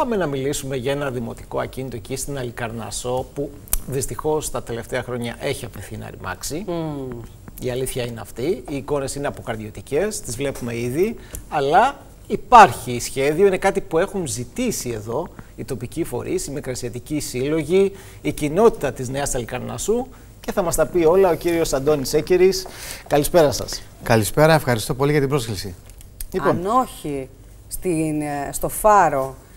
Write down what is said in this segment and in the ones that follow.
Πάμε να μιλήσουμε για ένα δημοτικό ακίνητο εκεί στην Αλικαρνασό που δυστυχώς τα τελευταία χρόνια έχει αφαιθεί να ρημάξει. Η αλήθεια είναι αυτή. Οι εικόνες είναι αποκαρδιωτικές, τις βλέπουμε ήδη, αλλά υπάρχει σχέδιο, είναι κάτι που έχουν ζητήσει εδώ οι τοπικοί φορείς, οι μικρασιατικοί σύλλογοι, η κοινότητα της Νέας Αλικαρνασού και θα μας τα πει όλα ο κύριος Αντώνης Έκερης. Καλησπέρα σας. Καλησπέρα, ευχαριστώ πολύ για την πρόσκληση. Λοιπόν. Αν όχι στην, ε, στο Φάρο ε,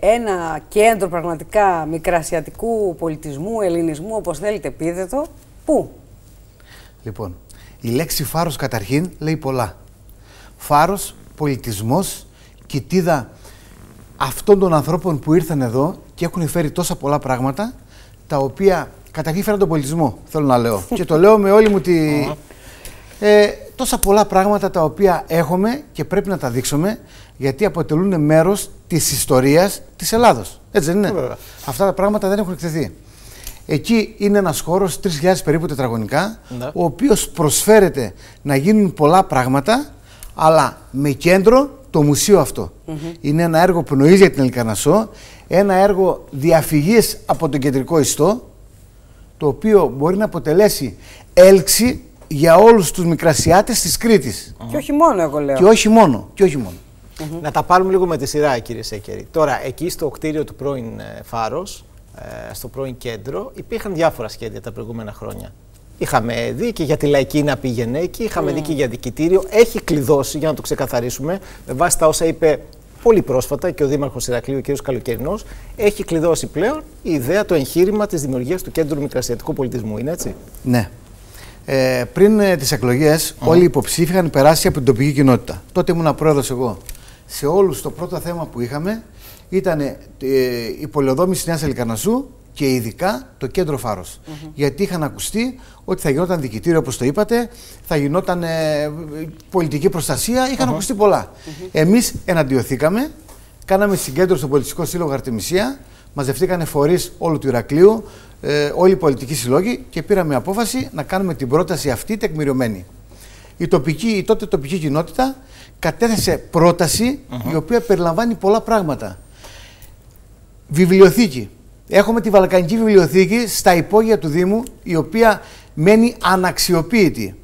ένα κέντρο πραγματικά μικρασιατικού πολιτισμού, ελληνισμού, όπως θέλετε πείτε το, πού; Λοιπόν, η λέξη φάρος καταρχήν λέει πολλά. Φάρος, πολιτισμός, κοιτίδα αυτών των ανθρώπων που ήρθαν εδώ και έχουν φέρει τόσα πολλά πράγματα, τα οποία καταρχήν φέραν τον πολιτισμό, θέλω να λέω. και το λέω με όλη μου τη... Ε, τόσα πολλά πράγματα τα οποία έχουμε και πρέπει να τα δείξουμε γιατί αποτελούν μέρος της ιστορίας της Ελλάδος. Έτσι δεν είναι; Αυτά τα πράγματα δεν έχουν εκθεθεί. Εκεί είναι ένας χώρος 3.000 περίπου τετραγωνικά, ναι. ο οποίος προσφέρεται να γίνουν πολλά πράγματα, αλλά με κέντρο το μουσείο αυτό. Είναι ένα έργο πνοής για την Ελκανασό, ένα έργο διαφυγής από τον κεντρικό ιστό, το οποίο μπορεί να αποτελέσει έλξη για όλους τους μικρασιάτες της Κρήτης. Και όχι μόνο, εγώ λέω. Και όχι μόνο. Και όχι μόνο. Να τα πάρουμε λίγο με τη σειρά, κύριε Σέκερη. Τώρα, εκεί στο κτίριο του πρώην ε, Φάρος, ε, στο πρώην κέντρο, υπήρχαν διάφορα σχέδια τα προηγούμενα χρόνια. Είχαμε δει και για τη λαϊκή να πήγαινε εκεί, είχαμε δει και για δικητήριο. Έχει κλειδώσει, για να το ξεκαθαρίσουμε, με βάση τα όσα είπε πολύ πρόσφατα και ο Δήμαρχος Ηρακλείου, ο κ. Καλοκαιρινός, έχει κλειδώσει πλέον η ιδέα, το εγχείρημα της δημιουργίας του Κέντρου Μικρασιατικού Πολιτισμού. Είναι έτσι; Ναι. Ε, πριν ε, τις εκλογές, όλοι οι υποψήφοι είχαν περάσει από την τοπική κοινότητα. Τότε ήμουν πρόεδρο εγώ. Σε όλους το πρώτο θέμα που είχαμε ήταν ε, η πολεοδόμηση Νέας Ελικανασού και ειδικά το κέντρο Φάρος. Γιατί είχαν ακουστεί ότι θα γινόταν διοικητήριο, όπως το είπατε, θα γινόταν ε, πολιτική προστασία, είχαν ακουστεί πολλά. Mm-hmm. Εμείς εναντιωθήκαμε, κάναμε συγκέντρωση στο Πολιτιστικό Σύλλογο Αρτεμισία, μαζευτήκαν φορείς όλου του Ηρακλείου, ε, όλοι οι πολιτικοί συλλόγοι και πήραμε απόφαση να κάνουμε την πρόταση αυτή τεκμηριωμένη. Η, τοπική, η τότε τοπική κοινότητα κατέθεσε πρόταση η οποία περιλαμβάνει πολλά πράγματα. Βιβλιοθήκη. Έχουμε τη Βαλκανική Βιβλιοθήκη στα υπόγεια του Δήμου, η οποία μένει αναξιοποίητη.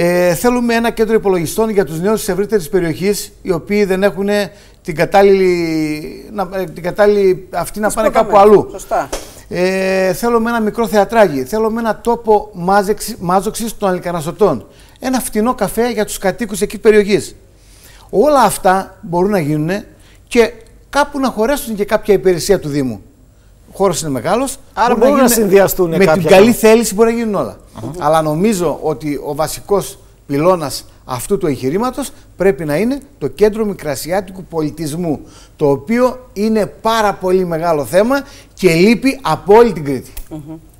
Ε, θέλουμε ένα κέντρο υπολογιστών για τους νέους της ευρύτερης περιοχής, οι οποίοι δεν έχουν την κατάλληλη, να, ε, την κατάλληλη αυτή να πάνε κάπου αλλού. Σωστά. Ε, θέλουμε ένα μικρό θεατράκι. Θέλουμε ένα τόπο μάζοξη των αλικανασωτών. Ένα φτηνό καφέ για τους κατοίκους εκεί περιοχής. Όλα αυτά μπορούν να γίνουν και κάπου να χωρέσουν και κάποια υπηρεσία του Δήμου. Ο χώρος είναι μεγάλος. Άρα μπορούν να, να συνδυαστούν Με την καλή θέληση μπορεί να γίνουν όλα. Αλλά νομίζω ότι ο βασικός πυλώνας αυτού του εγχειρήματος πρέπει να είναι το κέντρο μικρασιάτικου πολιτισμού. Το οποίο είναι πάρα πολύ μεγάλο θέμα και λείπει από όλη την Κρήτη.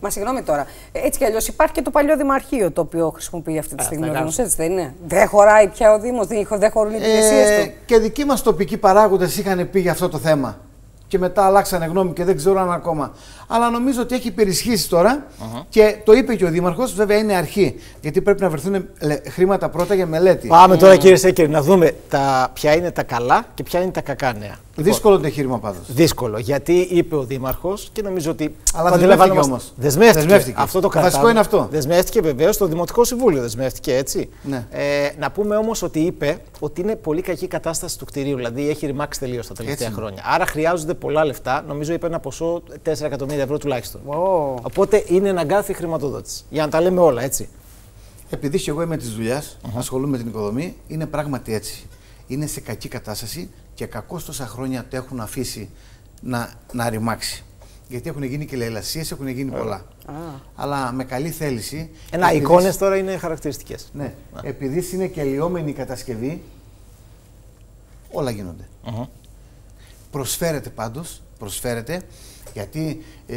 Μα συγγνώμη τώρα. Έτσι κι αλλιώς υπάρχει και το παλιό Δημαρχείο το οποίο χρησιμοποιεί αυτή τη στιγμή ο Δήμος. Έτσι δεν είναι; Δεν χωράει πια ο Δήμος, δεν χωρούν οι υπηρεσίες ε, του; Και δικοί μας τοπικοί παράγοντες είχαν πει για αυτό το θέμα και μετά αλλάξανε γνώμη και δεν ξέρω αν ακόμα. Αλλά νομίζω ότι έχει υπερισχύσει τώρα και το είπε και ο Δήμαρχος. Βέβαια είναι αρχή. Γιατί πρέπει να βρεθούν χρήματα πρώτα για μελέτη. Πάμε τώρα, κύριε Σέκερ, να δούμε τα, ποια είναι τα καλά και ποια είναι τα κακά νέα. Δύσκολο το εγχείρημα πάντως. Δύσκολο. Γιατί είπε ο Δήμαρχος και νομίζω ότι. Αλλά δεσμεύτηκε όμως. Δεσμεύτηκε. δεσμεύτηκε. Αυτό το κρατάμε. Βασικό είναι αυτό. Δεσμεύτηκε βεβαίως στο Δημοτικό Συμβούλιο. Δεσμεύτηκε έτσι. Ναι. Ε, να πούμε όμως ότι είπε ότι είναι πολύ κακή η κατάσταση του κτηρίου. Δηλαδή έχει ρημάξει τελείως τα τελευταία έτσι. χρόνια. Άρα χρειάζονται πολλά λεφτά. Νομίζω είπε ένα ποσό 4 εκατομμύρια ευρώ τουλάχιστον. Oh. Οπότε είναι αναγκάθη χρηματοδότηση. Για να τα λέμε όλα έτσι. Επειδή και εγώ είμαι της δουλειάς, uh-huh. ασχολούμαι με την οικοδομή, είναι πράγματι έτσι. Είναι σε κακή κατάσταση και κακώς τόσα χρόνια το έχουν αφήσει να, να ρημάξει. Γιατί έχουν γίνει και λαϊλασίες, έχουν γίνει πολλά. Αλλά με καλή θέληση. Ένα, επειδή... εικόνες τώρα είναι χαρακτηριστικές. Ναι. Επειδή είναι και λιώμενη η κατασκευή, όλα γίνονται. Προσφέρεται πάντως, προσφέρεται, γιατί ε,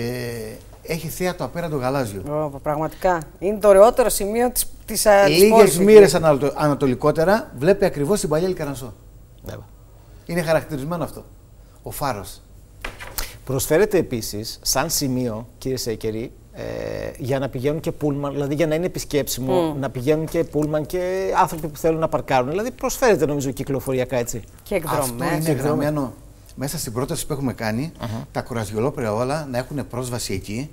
έχει θέα το απέραντο γαλάζιο. Oh, πραγματικά. Είναι το ωραιότερο σημείο της της, Λίγες μοίρες ανατολικότερα βλέπει ακριβώς την παλιά Λικανασό. Ναι. Είναι χαρακτηρισμένο αυτό. Ο φάρος. Προσφέρεται επίσης σαν σημείο, κύριε Σέκερη, ε, για να πηγαίνουν και πούλμαν, δηλαδή για να είναι επισκέψιμο, να πηγαίνουν και πούλμαν και άνθρωποι που θέλουν να παρκάρουν. Δηλαδή προσφέρεται νομίζω κυκλοφοριακά έτσι. Και εκδρομές. Αυτό είναι γραμμένο, μέσα στην πρόταση που έχουμε κάνει, τα κουρασγιολόπρια όλα να έχουν πρόσβαση εκεί.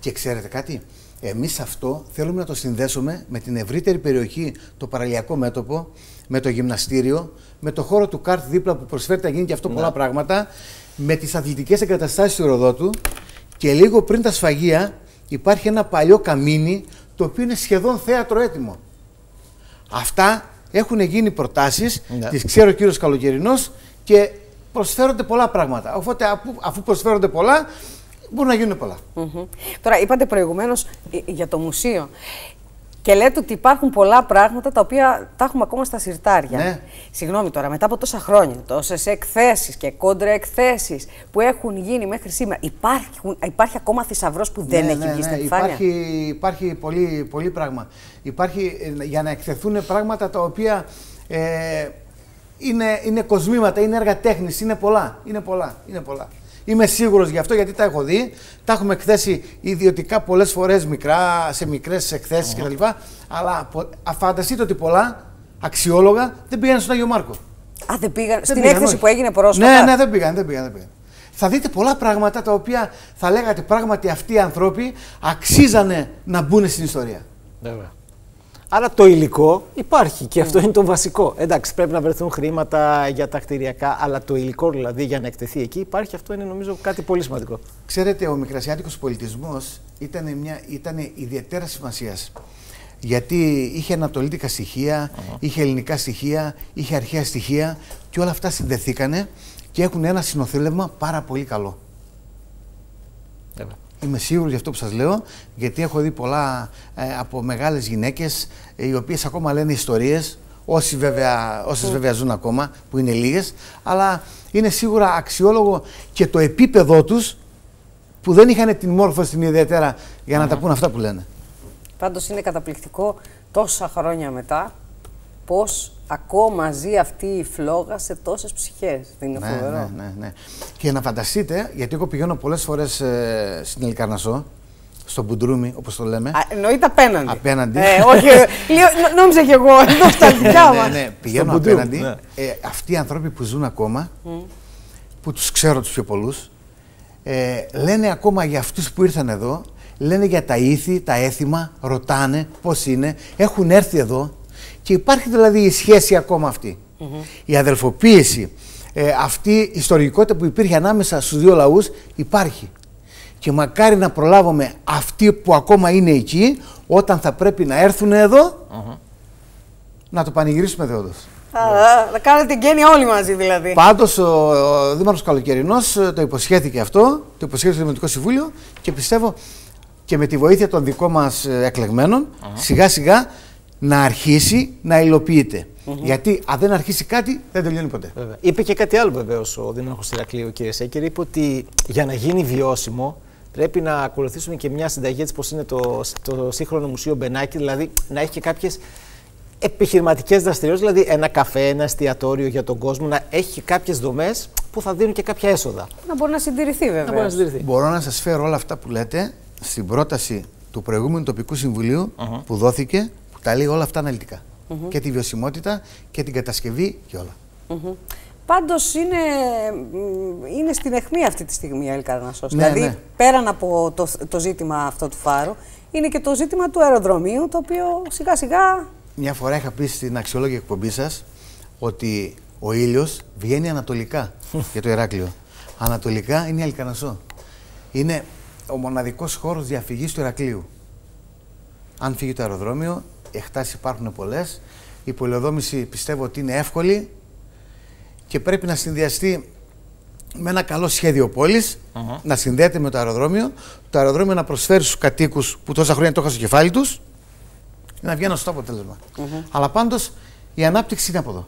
Και ξέρετε κάτι, εμείς αυτό θέλουμε να το συνδέσουμε με την ευρύτερη περιοχή, το παραλιακό μέτωπο, με το γυμναστήριο, με το χώρο του κάρτ δίπλα που προσφέρει να γίνει και αυτό πολλά πράγματα, με τις αθλητικές εγκαταστάσεις του Ροδότου και λίγο πριν τα σφαγεία υπάρχει ένα παλιό καμίνι το οποίο είναι σχεδόν θέατρο έτοιμο. Αυτά έχουν γίνει προτάσεις, Ναι. τις ξέρω ο κύριος Καλοκαιρινός και προσφέρονται πολλά πράγματα. Οπότε αφού, αφού προσφέρονται πολλά, μπορούν να γίνουν πολλά. Μμμ. Τώρα, είπατε προηγουμένως για το μουσείο. Και λέτε ότι υπάρχουν πολλά πράγματα τα οποία τα έχουμε ακόμα στα συρτάρια. Ναι. Συγγνώμη τώρα, μετά από τόσα χρόνια, τόσες εκθέσεις και κόντρα εκθέσεις που έχουν γίνει μέχρι σήμερα, υπάρχουν, υπάρχει ακόμα θησαυρός που δεν Ναι, έχει ναι, βγει ναι, στην επιφάνεια; Υπάρχει, υπάρχει πολύ, πολύ πράγμα. Υπάρχει ε, για να εκθεθούν πράγματα τα οποία ε, είναι, είναι κοσμήματα, είναι έργα τέχνης, είναι πολλά, είναι πολλά, είναι πολλά. Είμαι σίγουρος γι' αυτό γιατί τα έχω δει, τα έχουμε εκθέσει ιδιωτικά πολλές φορές μικρά, σε μικρές εκθέσεις κτλ. Αλλά πο- α, φανταστείτε ότι πολλά αξιόλογα δεν πήγαν στον Άγιο Μάρκο. Α, δεν πήγαν. Δεν στην πήγαν, έκθεση όχι. που έγινε πρόσφατα; Ναι, ναι, δεν πήγαν, δεν πήγαν, δεν πήγαν. Θα δείτε πολλά πράγματα τα οποία θα λέγατε πράγματι αυτοί οι άνθρωποι αξίζανε να μπουν στην ιστορία. Βέβαια. Άρα το υλικό υπάρχει και αυτό είναι το βασικό. Εντάξει, πρέπει να βρεθούν χρήματα για τα κτηριακά, αλλά το υλικό δηλαδή για να εκτεθεί εκεί υπάρχει. Αυτό είναι νομίζω κάτι πολύ σημαντικό. Ξέρετε, ο μικρασιάτικος πολιτισμός ήταν, μια, ήταν ιδιαίτερα σημασίας. Γιατί είχε ανατολίτικα στοιχεία, είχε ελληνικά στοιχεία, είχε αρχαία στοιχεία και όλα αυτά συνδεθήκανε και έχουν ένα συνοθήλευμα πάρα πολύ καλό. Βέβαια. Είμαι σίγουρος για αυτό που σας λέω, γιατί έχω δει πολλά ε, από μεγάλες γυναίκες ε, οι οποίες ακόμα λένε ιστορίες, όσοι βέβαια, όσες βέβαια ζουν ακόμα, που είναι λίγες, αλλά είναι σίγουρα αξιόλογο και το επίπεδό τους που δεν είχαν την μόρφωση την ιδιαίτερα για να τα πούν αυτά που λένε. Πάντως είναι καταπληκτικό τόσα χρόνια μετά πώς ακόμα ζει αυτή η φλόγα σε τόσες ψυχές. Δεν είναι Ναι, φοβερό. ναι, ναι, ναι. Και να φανταστείτε, γιατί εγώ πηγαίνω πολλές φορές ε, στην Ελικαρνασό, στο Μπουντρούμι, όπως το λέμε. Α, εννοείται απέναντι. Απέναντι. Ε, όχι, λίγο, νο- νόμιζα κι εγώ, εδώ στα δικά μας. ναι, ναι, πηγαίνω Στον Μπουντρούμ, απέναντι. ναι. Ε, αυτοί οι άνθρωποι που ζουν ακόμα, που τους ξέρω τους πιο πολλούς, ε, λένε ακόμα για αυτούς που ήρθαν εδώ, λένε για τα ήθη, τα έθιμα, ρωτάνε πώς είναι, έχουν έρθει εδώ και υπάρχει δηλαδή η σχέση ακόμα αυτή. Η αδελφοποίηση, ε, αυτή η ιστορικότητα που υπήρχε ανάμεσα στους δύο λαούς υπάρχει. Και μακάρι να προλάβουμε αυτοί που ακόμα είναι εκεί, όταν θα πρέπει να έρθουν εδώ, να το πανηγυρίσουμε δεόντως. Α, Να κάνετε γένεια όλοι μαζί δηλαδή. Πάντως ο, ο Δήμαρχος Καλοκαιρινός το υποσχέθηκε αυτό, το υποσχέθηκε στο Δημοτικό Συμβούλιο και πιστεύω και με τη βοήθεια των δικών μας εκλεγμένων σιγά σιγά να αρχίσει να υλοποιείται. Γιατί αν δεν αρχίσει κάτι δεν τελειώνει ποτέ. Βέβαια. Είπε και κάτι άλλο βεβαίως ο Δήμαρχος Ηρακλείου, κ. Σέκερ. Είπε ότι για να γίνει βιώσιμο πρέπει να ακολουθήσουμε και μια συνταγή έτσι πώ είναι το, το σύγχρονο Μουσείο Μπενάκη, δηλαδή να έχει και κάποιες επιχειρηματικές δραστηριότητες, δηλαδή ένα καφέ, ένα εστιατόριο για τον κόσμο, να έχει κάποιες δομές που θα δίνουν και κάποια έσοδα. Να μπορεί να συντηρηθεί βέβαια. Να μπορεί να συντηρηθεί. Μπορώ να σας φέρω όλα αυτά που λέτε στην πρόταση του προηγούμενου τοπικού συμβουλίου που δόθηκε, που τα λέει όλα αυτά αναλυτικά. Και τη βιωσιμότητα και την κατασκευή και όλα. Μμμ. Πάντως είναι, μ, είναι στην αιχμή αυτή τη στιγμή η Ελκαρνασσός. Ναι, δηλαδή ναι. πέραν από το, το ζήτημα αυτό του φάρου, είναι και το ζήτημα του αεροδρομίου, το οποίο σιγά σιγά Μια φορά είχα πει στην αξιολόγια εκπομπή σας ότι ο ήλιος βγαίνει ανατολικά για το Ηράκλειο. Ανατολικά είναι η Αλικανασό. Είναι ο μοναδικός χώρος διαφυγής του Ηρακλείου. Αν φύγει το αεροδρόμιο, εκτάσεις υπάρχουν πολλές. Η πολεοδόμηση πιστεύω ότι είναι εύκολη και πρέπει να συνδυαστεί με ένα καλό σχέδιο πόλης, να συνδέεται με το αεροδρόμιο, το αεροδρόμιο να προσφέρει στους κατοίκους που τόσα χρόνια το είχαν στο κεφάλι τους, να βγει ένα σωστό αποτέλεσμα. Αλλά πάντως η ανάπτυξη είναι από εδώ.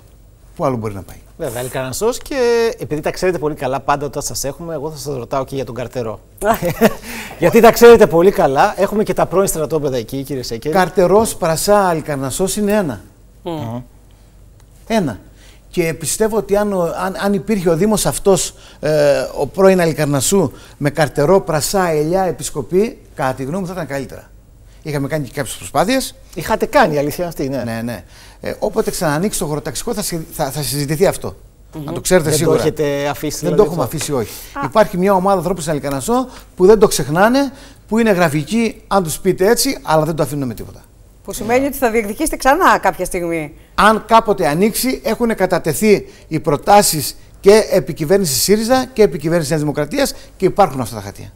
Πού άλλο μπορεί να πάει. Βέβαια, Ελκανασό και επειδή τα ξέρετε πολύ καλά, πάντα όταν σας έχουμε, εγώ θα σας ρωτάω και για τον καρτερό. Γιατί τα ξέρετε πολύ καλά, έχουμε και τα πρώην στρατόπεδα εκεί, κύριε Σέκερ. Καρτερός, Πρασά, Αλικαρνασσός είναι ένα. Ένα. Και πιστεύω ότι αν, ο- αν, αν υπήρχε ο Δήμος αυτός, ε, ο πρώην Αλικαρνασσού, με καρτερό, πρασά, ελιά, επισκοπή, κατά τη γνώμη μου θα ήταν καλύτερα. Είχαμε κάνει και κάποιες προσπάθειες. Είχατε κάνει, η αλήθεια είναι αυτή, ναι. Ναι, ναι. Ε, όποτε ξανανοίξει το χωροταξικό θα, συ- θα, θα συζητηθεί αυτό. Να το ξέρετε Δεν σίγουρα. το έχετε αφήσει. Δεν δηλαδή, το έχουμε αυτό. αφήσει, όχι. Υπάρχει μια ομάδα ανθρώπων στην Αλικανασό που δεν το ξεχνάνε, που είναι γραφικοί, αν τους πείτε έτσι, αλλά δεν το αφήνουν με τίποτα. Που σημαίνει ότι θα διεκδικήσετε ξανά κάποια στιγμή. Αν κάποτε ανοίξει, έχουν κατατεθεί οι προτάσεις και επικυβέρνηση ΣΥΡΙΖΑ και επικυβέρνηση Νέας Δημοκρατίας και υπάρχουν αυτά τα χαρτια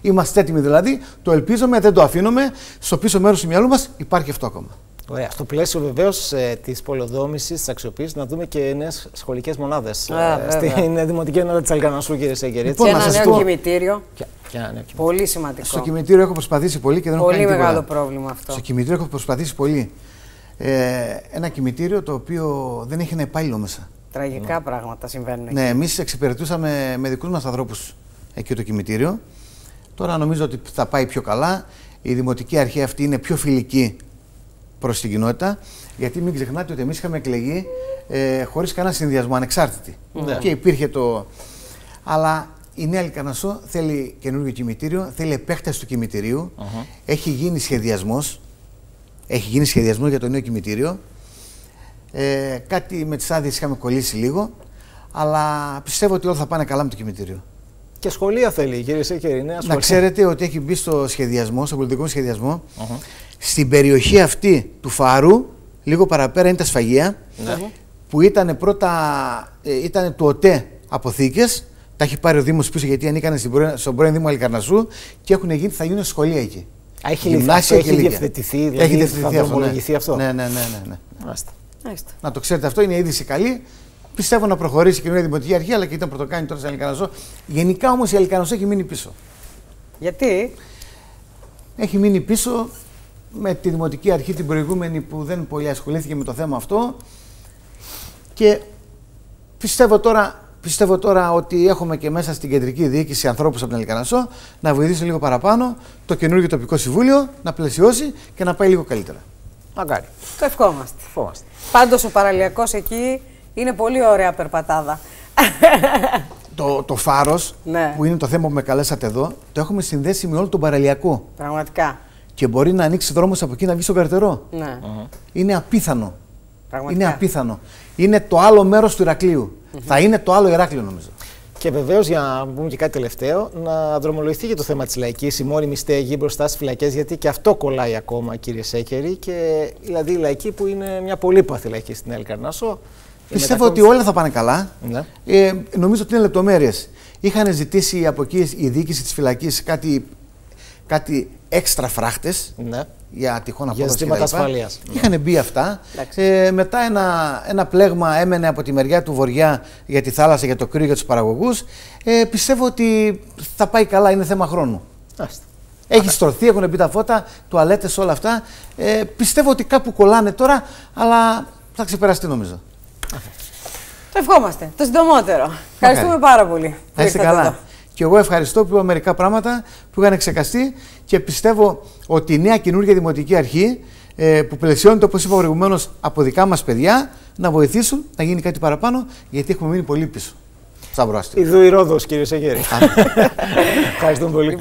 Είμαστε έτοιμοι δηλαδή, το ελπίζουμε, δεν το αφήνουμε. Στο πίσω μέρος του μυαλού μας υπάρχει αυτό ακόμα. Ωραία. Στο πλαίσιο βεβαίως ε, της πολεοδόμησης, της αξιοποίησης, να δούμε και νέες σχολικές μονάδες Α, βέβαια. στην Δημοτική Ενότητα της Αλκανασού, κύριε Σέγκερ. Λοιπόν, και να ένα σας νέο πω- κημητήριο. Και, και ένα νέο κείμενο. Πολύ σημαντικό. Στο κημητήριο έχω προσπαθήσει πολύ και δεν έχω Πολύ κάνει τίποτα. μεγάλο πρόβλημα αυτό. Στο κημητήριο έχω προσπαθήσει πολύ. Ε, ένα κημητήριο το οποίο δεν έχει ένα υπάλληλο μέσα. Τραγικά πράγματα συμβαίνουν. εκεί. Ναι, εμείς εξυπηρετούσαμε με δικούς μας ανθρώπους εκεί το κημητήριο. Τώρα νομίζω ότι θα πάει πιο καλά. Η δημοτική αρχή αυτή είναι πιο φιλική προς την κοινότητα. Γιατί μην ξεχνάτε ότι εμείς είχαμε εκλεγεί ε, χωρίς κανένα συνδυασμό, ανεξάρτητοι. Ναι. Και υπήρχε το. Αλλά η Νέα Λικανασό θέλει καινούργιο κημητήριο, θέλει επέκταση του κημητηρίου. Έχει γίνει σχεδιασμός. Έχει γίνει σχεδιασμός για το νέο κημητήριο. Ε, κάτι με τις άδειες είχαμε κολλήσει λίγο. Αλλά πιστεύω ότι όλα θα πάνε καλά με το κημητήριο. Και σχολεία θέλει, κύριε Σέγκερ. Νέα Να σχολεία. ξέρετε ότι έχει μπει στο σχεδιασμό, στο πολιτικό σχεδιασμό, στην περιοχή αυτή του Φάρου, λίγο παραπέρα είναι τα σφαγεία, Ναι. που ήταν πρώτα, ε, ήταν του ΟΤΕ αποθήκες, τα έχει πάρει ο Δήμος πίσω γιατί ανήκανε στην πρώην- στον πρώην Δήμο Αλικαρνασού και έχουν γίνει, θα γίνουν σχολεία εκεί. Α, έχει Γυμνάσια αυτό έχει και λύκεια. διευθετηθεί, δηλαδή έχει θα διευθετηθεί αυτό. δρομολογηθεί ναι. αυτό. Ναι, ναι, ναι, ναι, ναι. Μάλιστα. Μάλιστα. Να το ξέρετε αυτό, είναι είδηση καλή. Πιστεύω να προχωρήσει και η νέα δημοτική αρχή, αλλά και ήταν πρωτοκάνη τώρα στην Αλικανασό. Γενικά όμως η Αλικανασό έχει μείνει πίσω. Γιατί; Έχει μείνει πίσω με τη Δημοτική Αρχή την προηγούμενη που δεν πολύ ασχολήθηκε με το θέμα αυτό και πιστεύω τώρα, πιστεύω τώρα ότι έχουμε και μέσα στην κεντρική διοίκηση ανθρώπους από την Ελικανασό να βοηθήσει λίγο παραπάνω το καινούργιο τοπικό συμβούλιο να πλαισιώσει και να πάει λίγο καλύτερα. Μακάρι. το ευχόμαστε. Φόμαστε. Πάντως ο παραλιακός εκεί είναι πολύ ωραία περπατάδα. Το, το φάρος Ναι. που είναι το θέμα που με καλέσατε εδώ το έχουμε συνδέσει με όλο τον παραλιακό Πραγματικά. Και μπορεί να ανοίξει δρόμος από εκεί να βγει στον καρτερό. Ναι. Είναι απίθανο. Πραγματικά. Είναι απίθανο. Είναι το άλλο μέρος του ηρακλειου Θα είναι το άλλο Ηράκλειο, νομίζω. Και βεβαίως, για να πούμε και κάτι τελευταίο, να δρομολογηθεί και το θέμα της λαϊκής, η μόνιμη στέγη μπροστά στις φυλακές, γιατί και αυτό κολλάει ακόμα, κύριε Σέκερη. Και δηλαδή η λαϊκή που είναι μια πολύπαθη λαϊκή στην Έλλη Καρνάσο. η Πιστεύω ότι μετακόμιση- όλα θα πάνε καλά. Ναι. Ε, νομίζω ότι είναι λεπτομέρειες. Είχαν ζητήσει από εκεί η διοίκηση της φυλακής κάτι, κάτι έξτρα φράχτες Ναι. για τυχόν Για απόδοση ζητήματα κτλ. ασφαλείας. Είχαν μπει αυτά. Εντάξει. Ε, μετά ένα, ένα πλέγμα έμενε από τη μεριά του Βοριά για τη θάλασσα, για το κρύο, για τους παραγωγούς. Ε, πιστεύω ότι θα πάει καλά, είναι θέμα χρόνου. Μάλιστα. Έχει στρωθεί, έχουν μπει τα φώτα, τουαλέτες, όλα αυτά. Ε, πιστεύω ότι κάπου κολλάνε τώρα, αλλά θα ξεπεραστεί νομίζω. Το ευχόμαστε. Το συντομότερο. Ευχαριστούμε πάρα πολύ. που Να είστε ήρθατε καλά. Εδώ. Και εγώ ευχαριστώ που είπα μερικά πράγματα που είχαν ξεχαστεί και πιστεύω ότι η νέα καινούργια δημοτική αρχή ε, που πλαισιώνεται, όπως είπα προηγουμένως, από δικά μας παιδιά να βοηθήσουν να γίνει κάτι παραπάνω, γιατί έχουμε μείνει πολύ πίσω. Στα προάστια. Ιδού η Ρόδος, κύριε Σέκερη. Ευχαριστούμε πολύ.